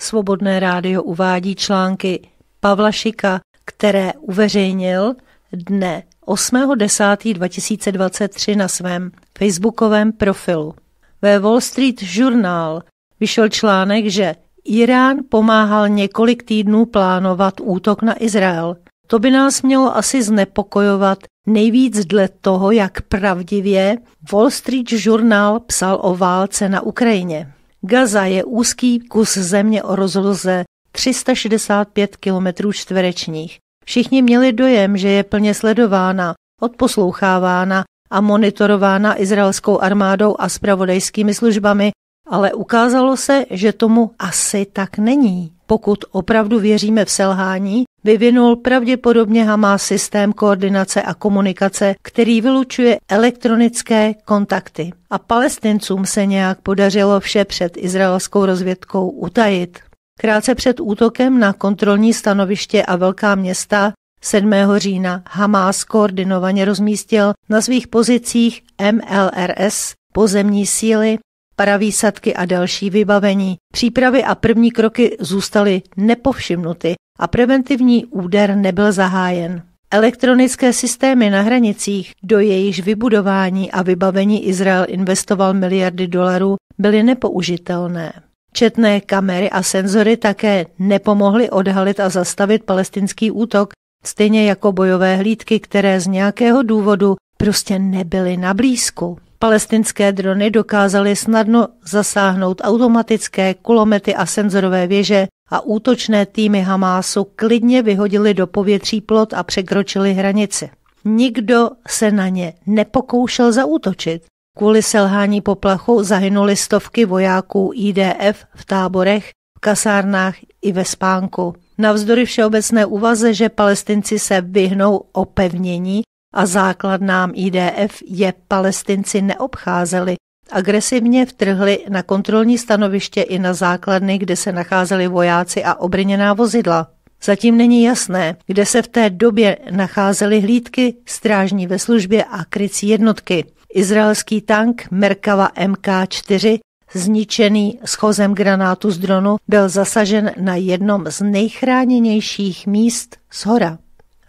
Svobodné rádio uvádí články Pavla Šika, které uveřejnil dne 8.10.2023 na svém facebookovém profilu. Ve Wall Street Journal vyšel článek, že Irán pomáhal několik týdnů plánovat útok na Izrael. To by nás mělo asi znepokojovat nejvíc dle toho, jak pravdivě Wall Street Journal psal o válce na Ukrajině. Gaza je úzký kus země o rozloze 365 km čtverečních. Všichni měli dojem, že je plně sledována, odposlouchávána a monitorována izraelskou armádou a spravodajskými službami, ale ukázalo se, že tomu asi tak není. Pokud opravdu věříme v selhání, vyvinul pravděpodobně Hamas systém koordinace a komunikace, který vylučuje elektronické kontakty. A palestincům se nějak podařilo vše před izraelskou rozvědkou utajit. Krátce před útokem na kontrolní stanoviště a velká města 7. října Hamas koordinovaně rozmístil na svých pozicích MLRS, pozemní síly, paravýsadky a další vybavení. Přípravy a první kroky zůstaly nepovšimnuty a preventivní úder nebyl zahájen. Elektronické systémy na hranicích, do jejichž vybudování a vybavení Izrael investoval miliardy dolarů, byly nepoužitelné. Četné kamery a senzory také nepomohly odhalit a zastavit palestinský útok, stejně jako bojové hlídky, které z nějakého důvodu prostě nebyly na blízku. Palestinské drony dokázaly snadno zasáhnout automatické kulomety a senzorové věže a útočné týmy Hamásu klidně vyhodili do povětří plot a překročili hranici. Nikdo se na ně nepokoušel zaútočit. Kvůli selhání poplachu zahynuli stovky vojáků IDF v táborech, v kasárnách i ve spánku. Navzdory všeobecné úvaze, že palestinci se vyhnou opevnění a základnám IDF je palestinci neobcházeli, agresivně vtrhli na kontrolní stanoviště i na základny, kde se nacházeli vojáci a obrněná vozidla. Zatím není jasné, kde se v té době nacházely hlídky, strážní ve službě a krycí jednotky. Izraelský tank Merkava MK4 zničený schozem granátu z dronu byl zasažen na jednom z nejchráněnějších míst z hora.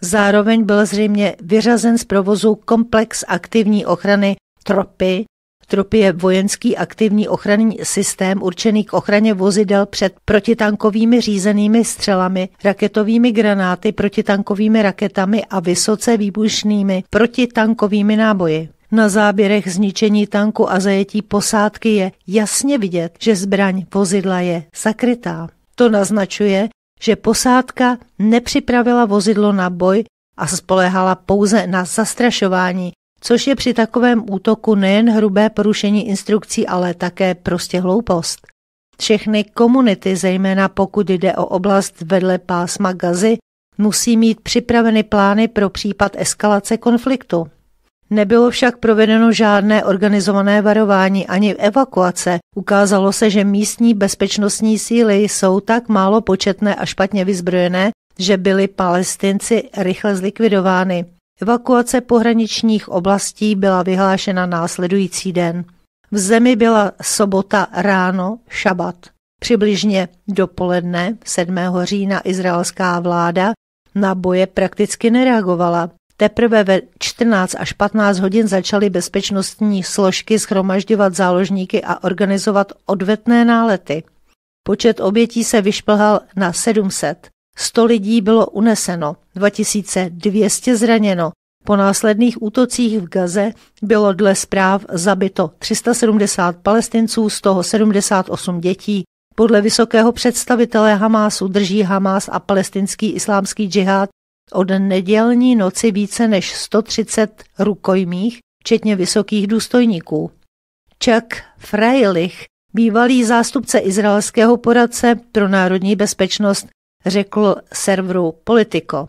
Zároveň byl zřejmě vyřazen z provozu komplex aktivní ochrany Tropy. Tropy je vojenský aktivní ochranný systém určený k ochraně vozidel před protitankovými řízenými střelami, raketovými granáty, protitankovými raketami a vysoce výbušnými protitankovými náboji. Na záběrech zničení tanku a zajetí posádky je jasně vidět, že zbraň vozidla je zakrytá. To naznačuje, že posádka nepřipravila vozidlo na boj a spolehala pouze na zastrašování, což je při takovém útoku nejen hrubé porušení instrukcí, ale také prostě hloupost. Všechny komunity, zejména pokud jde o oblast vedle pásma Gazy, musí mít připraveny plány pro případ eskalace konfliktu. Nebylo však provedeno žádné organizované varování ani evakuace. Ukázalo se, že místní bezpečnostní síly jsou tak málo početné a špatně vyzbrojené, že byli palestinci rychle zlikvidovány. Evakuace pohraničních oblastí byla vyhlášena následující den. V zemi byla sobota ráno, šabat. Přibližně dopoledne 7. října izraelská vláda na boje prakticky nereagovala. Teprve ve 14 až 15 hodin začaly bezpečnostní složky schromažďovat záložníky a organizovat odvetné nálety. Počet obětí se vyšplhal na 700. 100 lidí bylo uneseno, 2200 zraněno. Po následných útocích v Gaze bylo dle zpráv zabito 370 palestinců, z toho 78 dětí. Podle vysokého představitele Hamásu drží Hamás a palestinský islámský džihad od nedělní noci více než 130 rukojmích, včetně vysokých důstojníků. Chuck Freilich, bývalý zástupce izraelského poradce pro národní bezpečnost, řekl serveru Politico.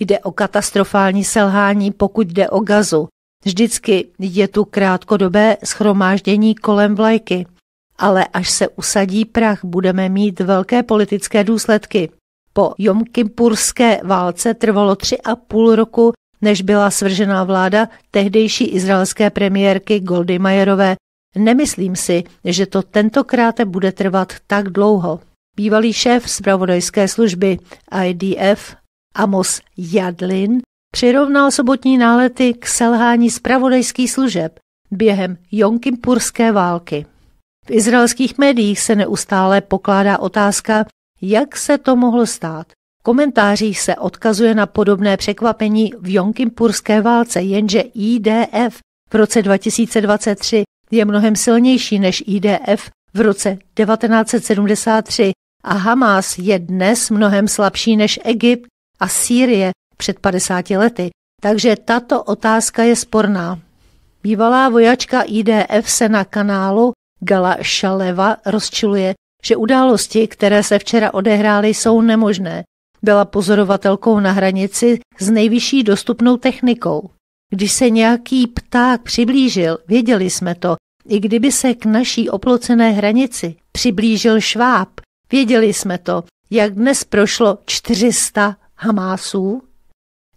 Jde o katastrofální selhání, pokud jde o gazu. Vždycky je tu krátkodobé schromáždění kolem vlajky, ale až se usadí prach, budeme mít velké politické důsledky. Po Jomkimpurské válce trvalo tři a půl roku, než byla svržená vláda tehdejší izraelské premiérky Goldy Mayerové. Nemyslím si, že to tentokrát bude trvat tak dlouho. Bývalý šéf zpravodajské služby IDF Amos Jadlin přirovnal sobotní nálety k selhání zpravodajských služeb během Jonkimpurské války. V izraelských médiích se neustále pokládá otázka, jak se to mohlo stát. V komentářích se odkazuje na podobné překvapení v Jonkimpurské válce, jenže IDF v roce 2023 je mnohem silnější než IDF v roce 1973 a Hamas je dnes mnohem slabší než Egypt a Sýrie před 50 lety, takže tato otázka je sporná. Bývalá vojačka IDF se na kanálu Gala Šaleva rozčiluje, že události, které se včera odehrály, jsou nemožné. Byla pozorovatelkou na hranici s nejvyšší dostupnou technikou. Když se nějaký pták přiblížil, věděli jsme to, i kdyby se k naší oplocené hranici přiblížil šváb, věděli jsme to, jak dnes prošlo 400 Hamásů.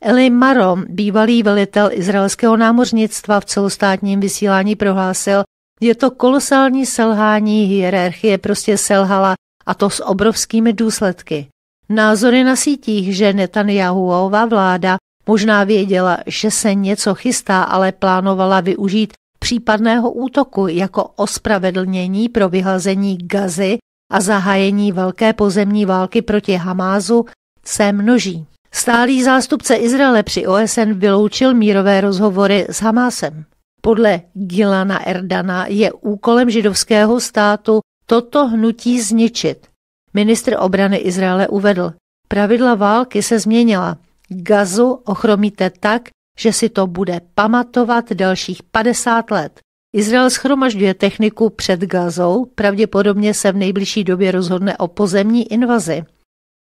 Eli Marom, bývalý velitel izraelského námořnictva v celostátním vysílání prohlásil, je to kolosální selhání, hierarchie prostě selhala a to s obrovskými důsledky. Názory na sítích, že Netanyahuova vláda možná věděla, že se něco chystá, ale plánovala využít případného útoku jako ospravedlnění pro vyhlazení Gazy a zahájení velké pozemní války proti Hamázu, se množí. Stálý zástupce Izraele při OSN vyloučil mírové rozhovory s Hamásem. Podle Gilana Erdana je úkolem židovského státu toto hnutí zničit. Ministr obrany Izraele uvedl, pravidla války se změnila. Gazu ochromíte tak, že si to bude pamatovat dalších 50 let. Izrael schromažďuje techniku před Gazou, pravděpodobně se v nejbližší době rozhodne o pozemní invazi.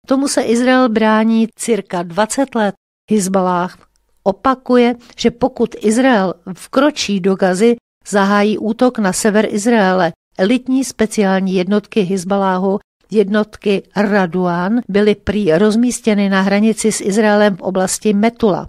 Tomu se Izrael brání cirka 20 let. Hizbalách opakuje, že pokud Izrael vkročí do Gazy, zahájí útok na sever Izraele. Elitní speciální jednotky Hizbaláhu, jednotky Raduan, byly prý rozmístěny na hranici s Izraelem v oblasti Metula.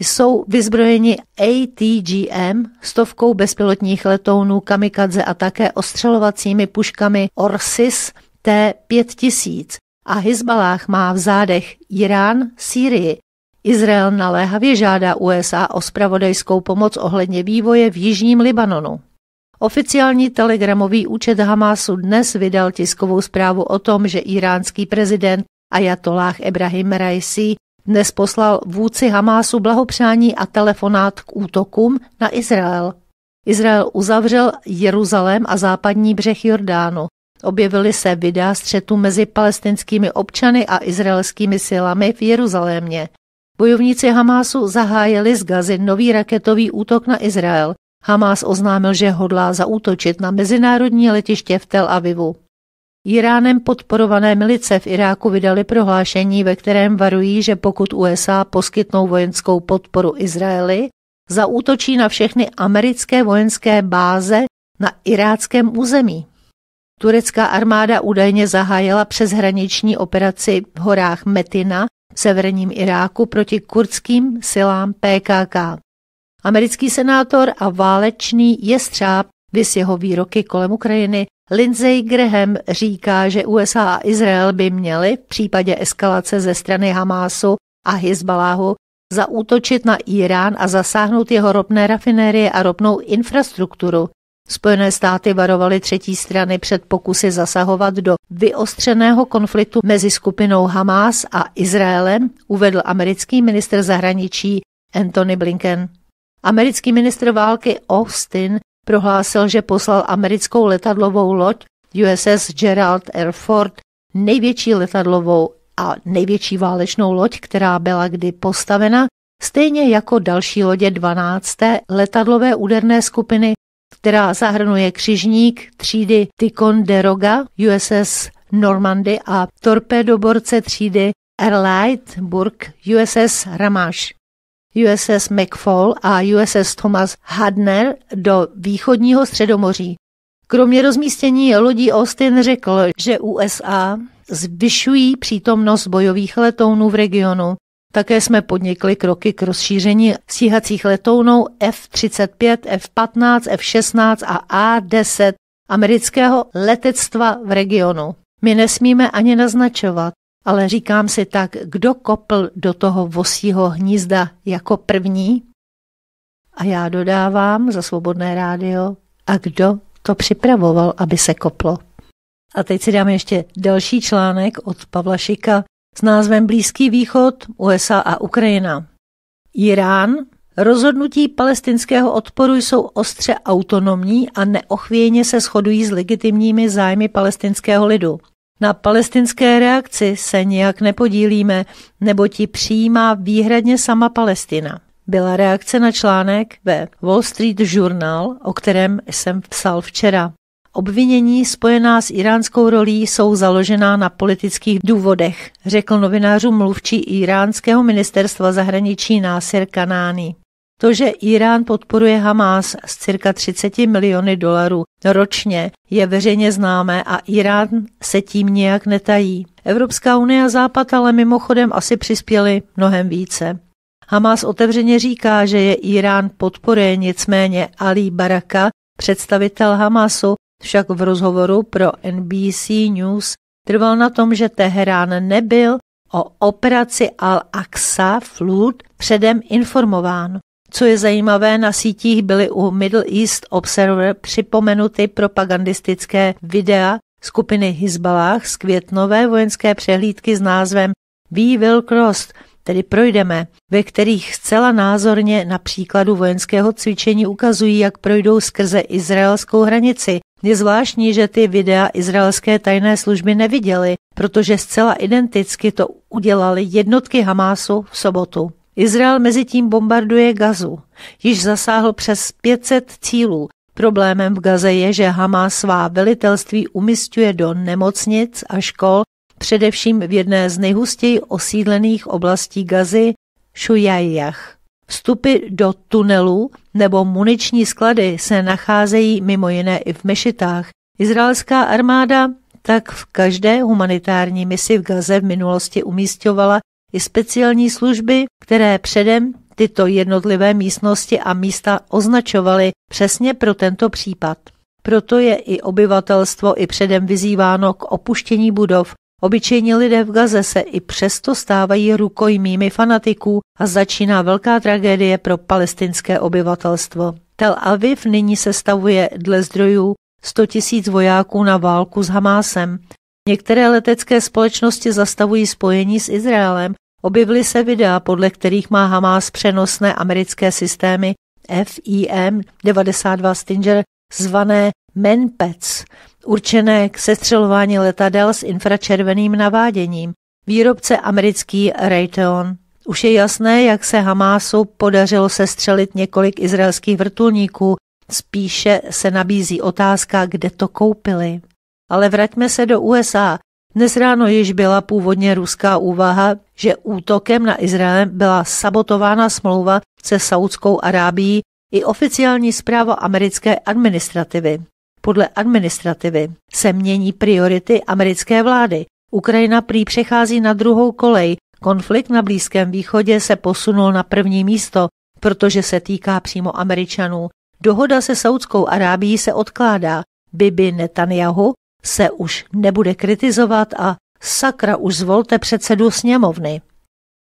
Jsou vyzbrojeni ATGM, stovkou bezpilotních letounů kamikadze a také ostřelovacími puškami Orsis T-5000 a Hezbalách má v zádech Irán, Sýrii. Izrael naléhavě žádá USA o spravodajskou pomoc ohledně vývoje v jižním Libanonu. Oficiální telegramový účet Hamásu dnes vydal tiskovou zprávu o tom, že iránský prezident Ayatollah Ebrahim Raisi dnes poslal vůdci Hamásu blahopřání a telefonát k útokům na Izrael. Izrael uzavřel Jeruzalém a západní břeh Jordánu. Objevily se videa střetu mezi palestinskými občany a izraelskými silami v Jeruzalémě. Bojovníci Hamásu zahájili z Gazy nový raketový útok na Izrael. Hamás oznámil, že hodlá zaútočit na mezinárodní letiště v Tel Avivu. Iránem podporované milice v Iráku vydali prohlášení, ve kterém varují, že pokud USA poskytnou vojenskou podporu Izraeli, zaútočí na všechny americké vojenské báze na iráckém území. Turecká armáda údajně zahájila přeshraniční operaci v horách Metina v severním Iráku proti kurdským silám PKK. Americký senátor a válečný jestřáb, vys jeho výroky kolem Ukrajiny, Lindsey Graham říká, že USA a Izrael by měli v případě eskalace ze strany Hamásu a Hezbaláhu zaútočit na Irán a zasáhnout jeho ropné rafinérie a ropnou infrastrukturu. Spojené státy varovaly třetí strany před pokusy zasahovat do vyostřeného konfliktu mezi skupinou Hamás a Izraelem, uvedl americký ministr zahraničí Anthony Blinken. Americký ministr války Austin prohlásil, že poslal americkou letadlovou loď USS Gerald R. Ford, největší letadlovou a největší válečnou loď, která byla kdy postavena, stejně jako další lodě 12. letadlové úderné skupiny, která zahrnuje křižník třídy Ticonderoga USS Normandy a torpédoborce třídy Erlightburg USS Ramash. USS McFall a USS Thomas Hadner do východního středomoří. Kromě rozmístění lodí Austin řekl, že USA zvyšují přítomnost bojových letounů v regionu. Také jsme podnikli kroky k rozšíření stíhacích letounů F-35, F-15, F-16 a A-10 amerického letectva v regionu. My nesmíme ani naznačovat, ale říkám si tak, kdo kopl do toho vosího hnízda jako první? A já dodávám za svobodné rádio, a kdo to připravoval, aby se koplo. A teď si dáme ještě další článek od Pavla Šika s názvem Blízký východ, USA a Ukrajina. Irán Rozhodnutí palestinského odporu jsou ostře autonomní a neochvějně se shodují s legitimními zájmy palestinského lidu. Na palestinské reakci se nijak nepodílíme, nebo ti přijímá výhradně sama Palestina. Byla reakce na článek ve Wall Street Journal, o kterém jsem psal včera. Obvinění spojená s iránskou rolí jsou založená na politických důvodech, řekl novinářům mluvčí iránského ministerstva zahraničí Násir Kanány. To, že Irán podporuje Hamás s cirka 30 miliony dolarů ročně, je veřejně známé a Irán se tím nějak netají. Evropská unie a Západ ale mimochodem asi přispěli mnohem více. Hamas otevřeně říká, že je Irán podporuje, nicméně Ali Baraka, představitel Hamasu, však v rozhovoru pro NBC News trval na tom, že Teherán nebyl o operaci Al-Aqsa Flood předem informován. Co je zajímavé, na sítích byly u Middle East Observer připomenuty propagandistické videa skupiny Hezbollah z květnové vojenské přehlídky s názvem We Will Cross, tedy projdeme, ve kterých zcela názorně na příkladu vojenského cvičení ukazují, jak projdou skrze izraelskou hranici. Je zvláštní, že ty videa izraelské tajné služby neviděly, protože zcela identicky to udělali jednotky Hamásu v sobotu. Izrael mezi tím bombarduje Gazu. Již zasáhl přes 500 cílů. Problémem v Gaze je, že Hamas svá velitelství umistuje do nemocnic a škol, především v jedné z nejhustěji osídlených oblastí Gazy, Šujajjach. Vstupy do tunelů nebo muniční sklady se nacházejí mimo jiné i v mešitách. Izraelská armáda tak v každé humanitární misi v Gaze v minulosti umístěvala i speciální služby, které předem tyto jednotlivé místnosti a místa označovaly přesně pro tento případ. Proto je i obyvatelstvo i předem vyzýváno k opuštění budov. Obyčejní lidé v Gaze se i přesto stávají rukojmími fanatiků a začíná velká tragédie pro palestinské obyvatelstvo. Tel Aviv nyní sestavuje dle zdrojů 100 tisíc vojáků na válku s Hamásem. Některé letecké společnosti zastavují spojení s Izraelem Objevily se videa, podle kterých má Hamas přenosné americké systémy FIM-92 Stinger zvané Menpets, určené k sestřelování letadel s infračerveným naváděním. Výrobce americký Raytheon. Už je jasné, jak se Hamásu podařilo sestřelit několik izraelských vrtulníků, spíše se nabízí otázka, kde to koupili. Ale vraťme se do USA, dnes ráno již byla původně ruská úvaha, že útokem na Izrael byla sabotována smlouva se Saudskou Arábií i oficiální zpráva americké administrativy. Podle administrativy se mění priority americké vlády. Ukrajina prý přechází na druhou kolej. Konflikt na Blízkém východě se posunul na první místo, protože se týká přímo Američanů. Dohoda se Saudskou Arábií se odkládá. Bibi Netanyahu se už nebude kritizovat a sakra už zvolte předsedu sněmovny.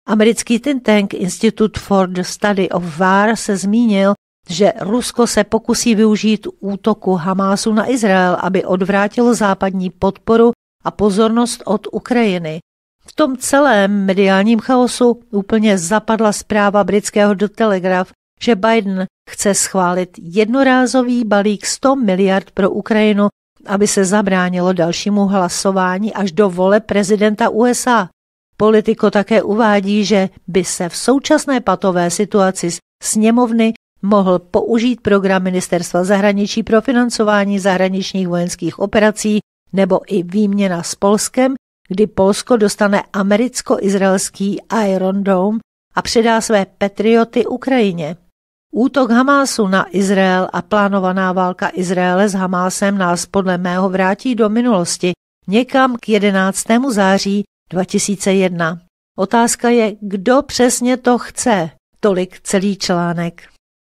Americký think tank Institute for the Study of War se zmínil, že Rusko se pokusí využít útoku Hamásu na Izrael, aby odvrátilo západní podporu a pozornost od Ukrajiny. V tom celém mediálním chaosu úplně zapadla zpráva britského The Telegraph, že Biden chce schválit jednorázový balík 100 miliard pro Ukrajinu aby se zabránilo dalšímu hlasování až do vole prezidenta USA. Politiko také uvádí, že by se v současné patové situaci sněmovny mohl použít program Ministerstva zahraničí pro financování zahraničních vojenských operací nebo i výměna s Polskem, kdy Polsko dostane americko-izraelský Iron Dome a předá své patrioty Ukrajině. Útok Hamásu na Izrael a plánovaná válka Izraele s Hamásem nás podle mého vrátí do minulosti někam k 11. září 2001. Otázka je, kdo přesně to chce. Tolik celý článek.